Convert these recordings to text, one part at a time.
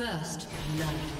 First blood.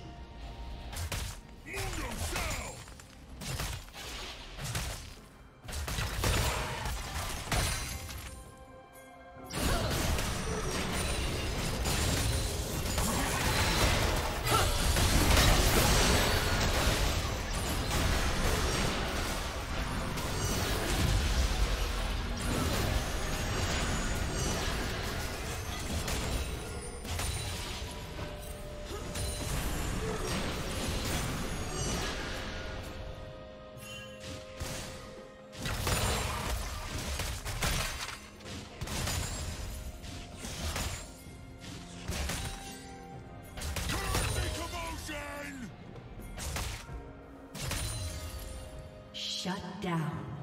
Shut down.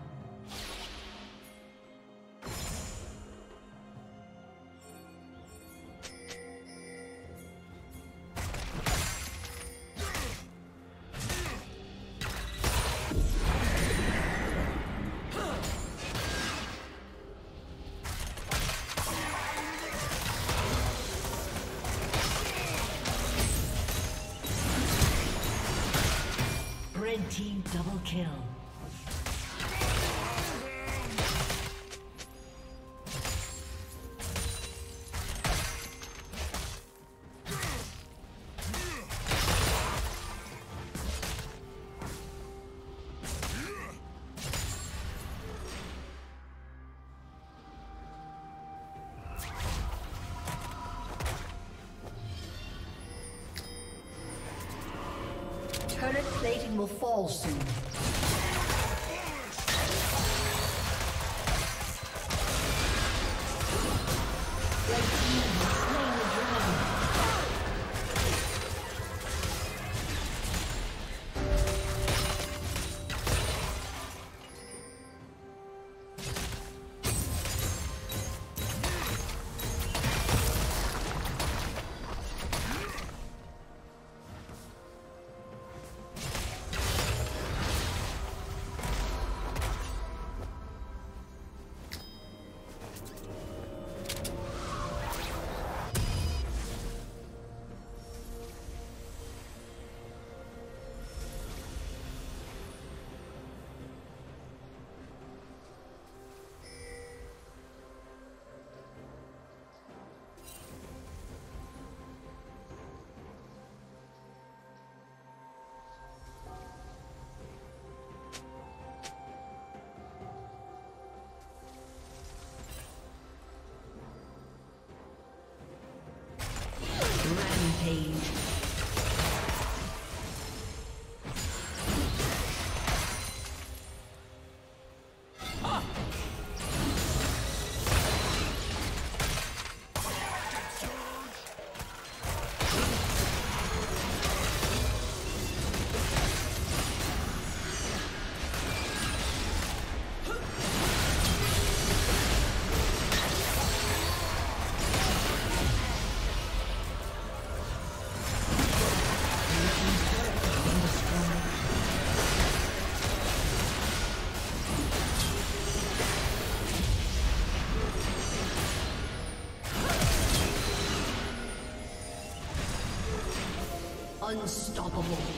Will fall soon. Rampage. 不不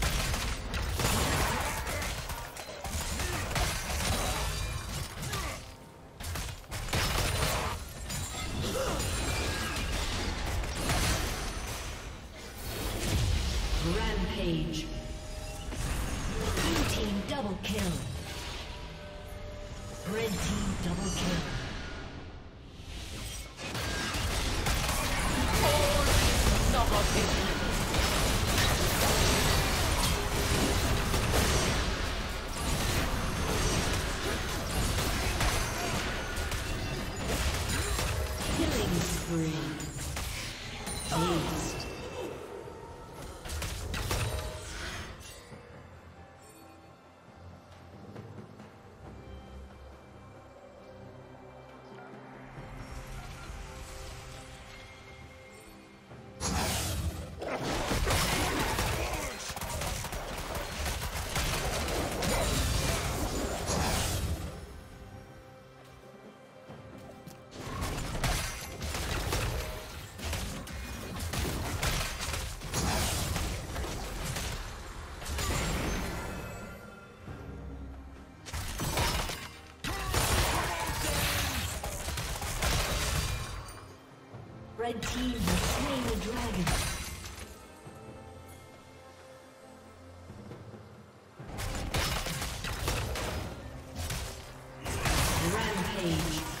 dragon. Rampage.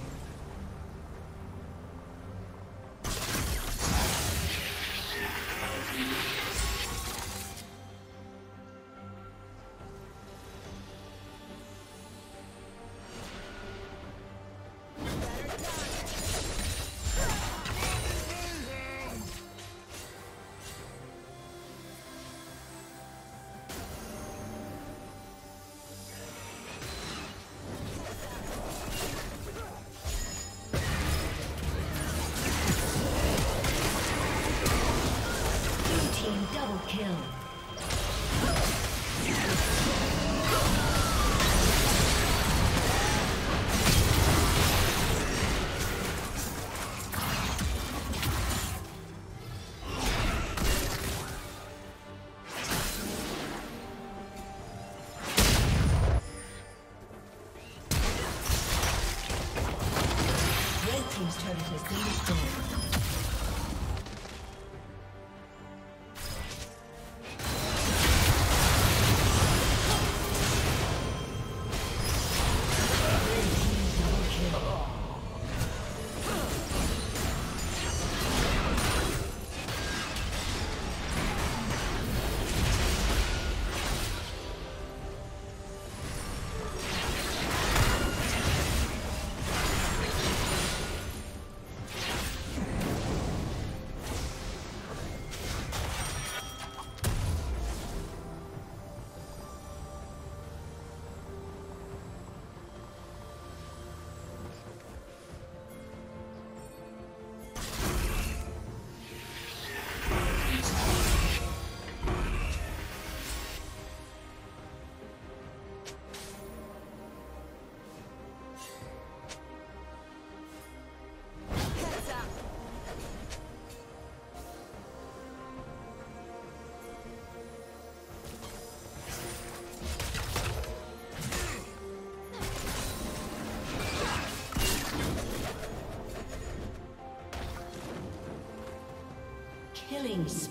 Killing spree.